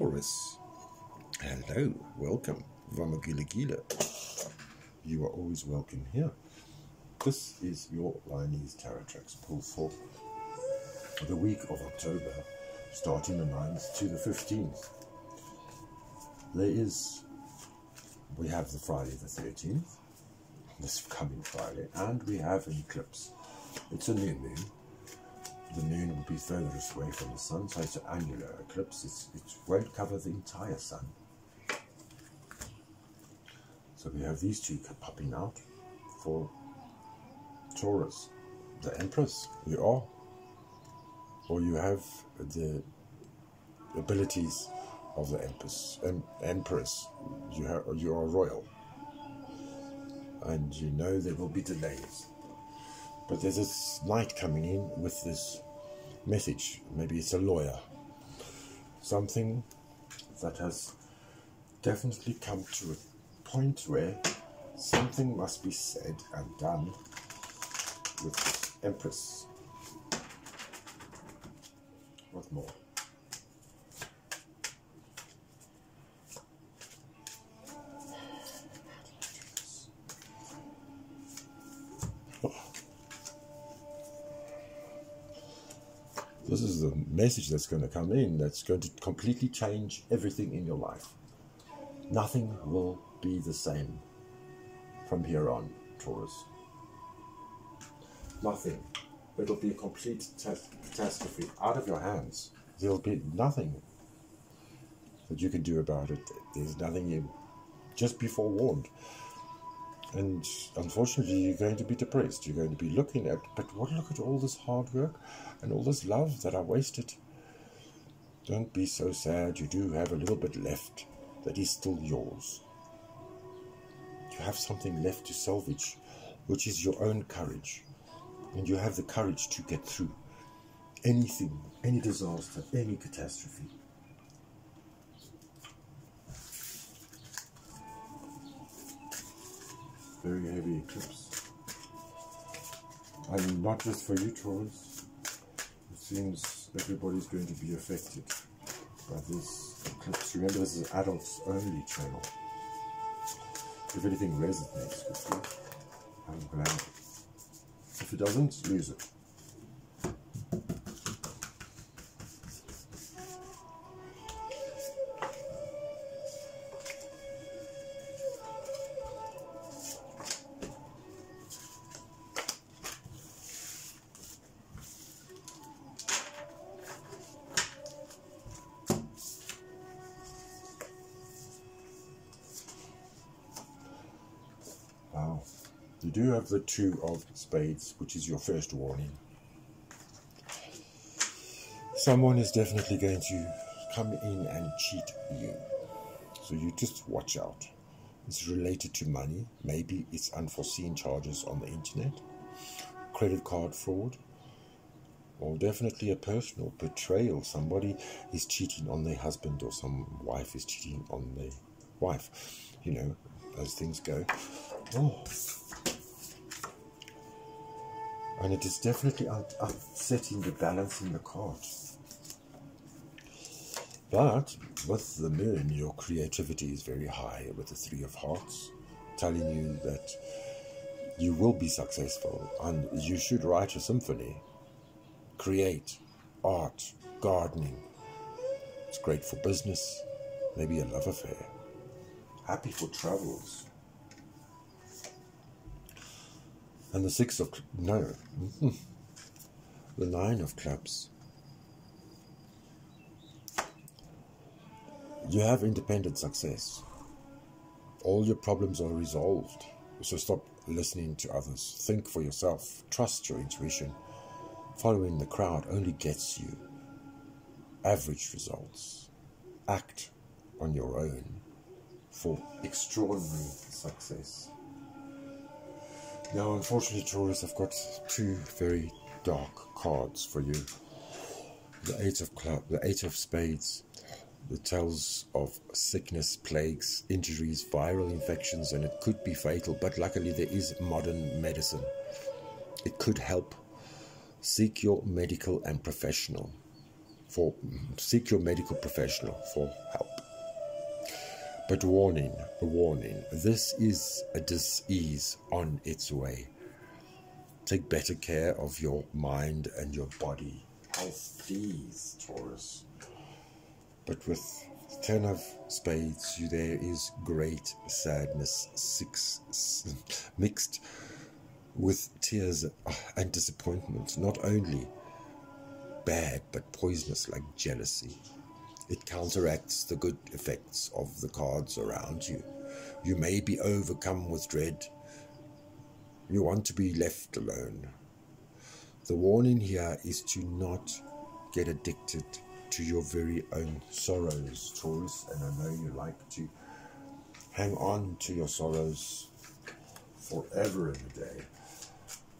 Taurus. Hello, welcome. Vamagila Gila. You are always welcome here. This is your Lionese Tarotrix pull for the week of October, starting the 9th to the 15th. There is, we have the Friday the 13th, this coming Friday, and we have an eclipse. It's a new moon. The moon will be furthest away from the sun, so it's an annular eclipse. It's, it won't cover the entire sun. So we have these two popping out for Taurus, the Empress, you are, or you have the abilities of the Empress. Em, Empress, you have, you are royal, and you know there will be delays. But there's this light coming in with this message. Maybe it's a lawyer. Something that has definitely come to a point where something must be said and done with Empress. What more? This is the message that's going to come in that's going to completely change everything in your life. Nothing will be the same from here on, Taurus. Nothing. It'll be a complete catastrophe out of your hands. There'll be nothing that you can do about it. There's nothing you just be forewarned. And unfortunately, you're going to be depressed. You're going to be looking at, but what? Look at all this hard work and all this love that I wasted. Don't be so sad. You do have a little bit left that is still yours. You have something left to salvage, which is your own courage. And you have the courage to get through anything, any disaster, any catastrophe. Very heavy eclipse. And not just for you, Taurus. It seems everybody's going to be affected by this eclipse. Remember, this is adults only channel. If anything resonates with you, I'm glad. If it doesn't, lose it. You do have the two of spades, which is your first warning. Someone is definitely going to come in and cheat you. So you just watch out. It's related to money. Maybe it's unforeseen charges on the internet, credit card fraud, or definitely a personal betrayal. Somebody is cheating on their husband, or some wife is cheating on their wife. You know, as things go. Oh. And it is definitely upsetting the balance in the card. But with the moon, your creativity is very high with the Three of Hearts, telling you that you will be successful and you should write a symphony, create art, gardening. It's great for business, maybe a love affair. Happy for travels. And the six of no, mm-hmm. the nine of clubs. You have independent success. All your problems are resolved. So stop listening to others. Think for yourself. Trust your intuition. Following the crowd only gets you average results. Act on your own for extraordinary success. Now, unfortunately, Taurus, I've got two very dark cards for you. The Eight of Club, the Eight of Spades, that tells of sickness, plagues, injuries, viral infections, and it could be fatal. But luckily, there is modern medicine. It could help. Seek your medical and professional for seek your medical professional for help. But warning, a warning, this is a disease on its way. Take better care of your mind and your body. Health, please, Taurus. But with ten of spades, there is great sadness, six mixed with tears and disappointment. Not only bad but poisonous, like jealousy. It counteracts the good effects of the cards around you. You may be overcome with dread. You want to be left alone. The warning here is to not get addicted to your very own sorrows, Taurus, and I know you like to hang on to your sorrows forever and a day.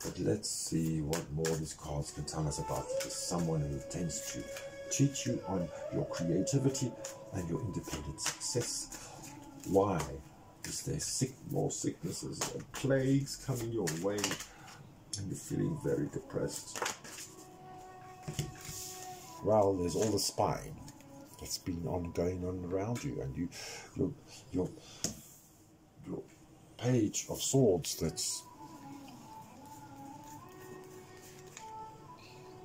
But let's see what more these cards can tell us about. Someone who tends to cheat you on your creativity and your independent success. Why is there sick, more sicknesses and plagues coming your way and you're feeling very depressed? Well, there's all the spine that's been ongoing on around you and you your your your page of swords that's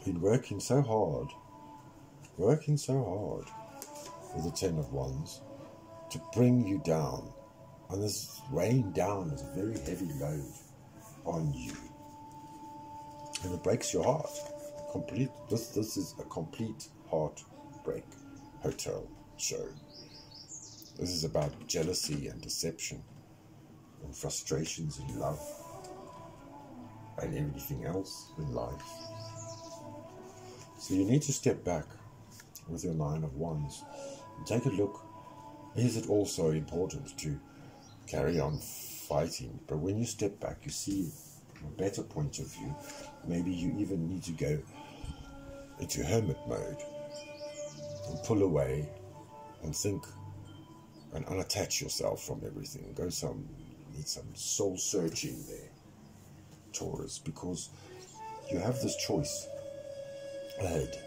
been working so hard, working so hard with the Ten of Wands to bring you down. And this rain down is a very heavy load on you. And it breaks your heart. Complete this this is a complete heartbreak hotel show. This is about jealousy and deception and frustrations in love and everything else in life. So you need to step back with your Nine of Wands and take a look. Is it also important to carry on fighting? But when you step back, you see a better point of view. Maybe you even need to go into hermit mode and pull away and think and unattach yourself from everything. Go some need some soul searching there, Taurus, because you have this choice ahead.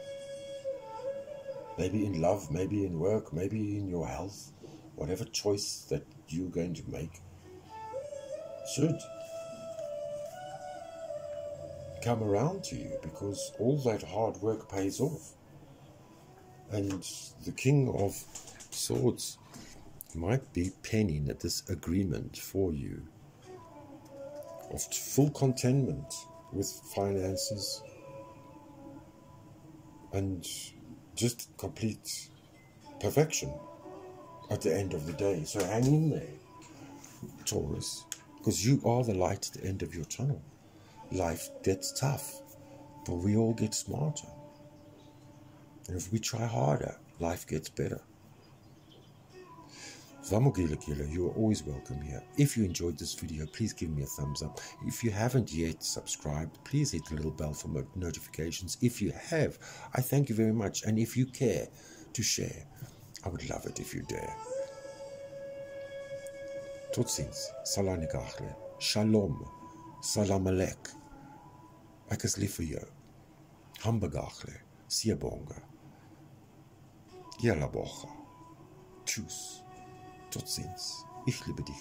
Maybe in love, maybe in work, maybe in your health, whatever choice that you're going to make should come around to you because all that hard work pays off. And the King of Swords might be penning at this agreement for you of full contentment with finances, and just complete perfection at the end of the day. So hang in there, Taurus, because you are the light at the end of your tunnel. Life gets tough, but we all get smarter. And if we try harder, life gets better. Vamogila you are always welcome here. If you enjoyed this video, please give me a thumbs up. If you haven't yet subscribed, please hit the little bell for notifications. If you have, I thank you very much. And if you care to share, I would love it if you dare. Tot ziens. Salanigachle. Shalom. Salam alek. Ek is lief vir jou. Hambagachle. Siyabonga. Yalla bocha. Tschüss. Tot ziens. Ich liebe dich.